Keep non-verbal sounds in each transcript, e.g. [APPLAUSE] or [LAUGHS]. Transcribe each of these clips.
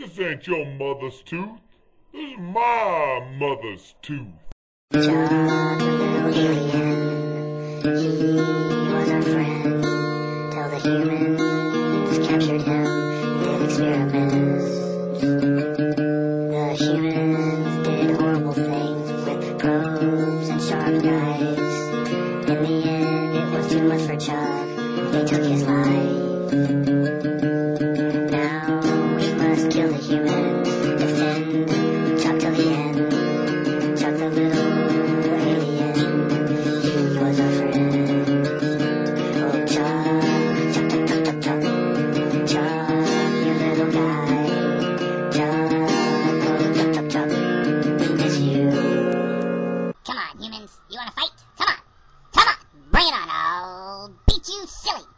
This ain't your mother's tooth. This is my mother's tooth. The little he was our friend till the humans captured him and did experiments. The humans did horrible things with probes and sharp knives. In the end, it was too much for Chuck. They took his life. Kill the end. The. Oh you little guy. We miss you. Come on, humans. You wanna fight? Come on. Come on. Bring it on. I'll beat you silly.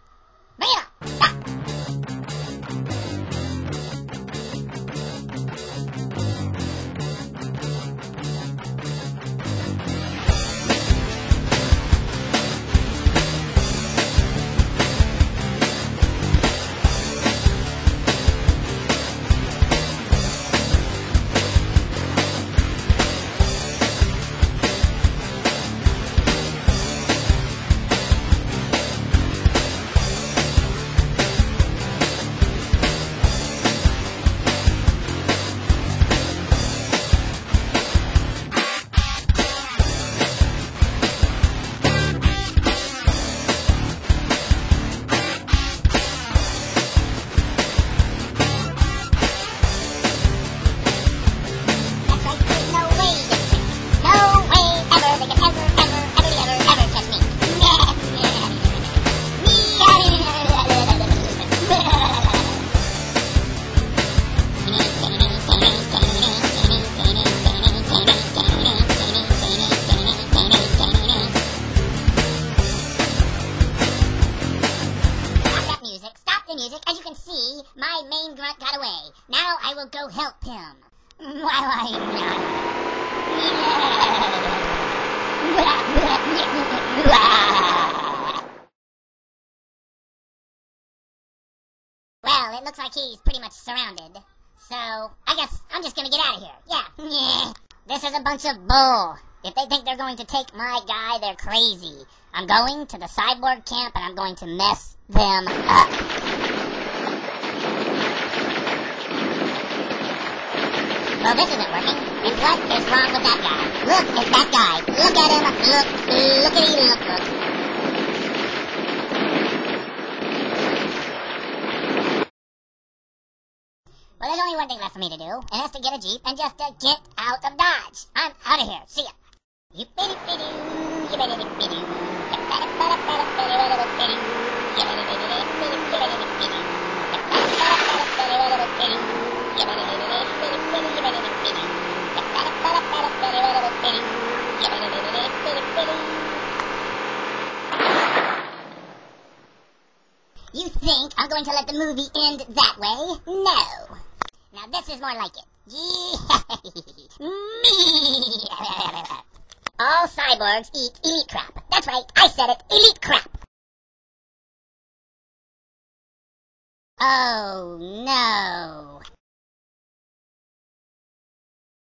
As you can see, my main grunt got away. Now I will go help him. While I'm run. [LAUGHS] Well, it looks like he's pretty much surrounded. So, I guess I'm just gonna get out of here. Yeah. This is a bunch of bull. If they think they're going to take my guy, they're crazy. I'm going to the cyborg camp and I'm going to mess them up. Well, this isn't working. And what is wrong with that guy? Look at that guy. Look at him. Look. Look at him. Look. Look. Well, there's only one thing left for me to do, and that's to get a jeep and just to get out of Dodge. I'm out of here. See ya. Yippity-doo, yippity-doo, You think I'm going to let the movie end that way? No. Now this is more like it. [LAUGHS] Me. [LAUGHS] All cyborgs eat elite crap. That's right, I said it, elite crap. Oh no.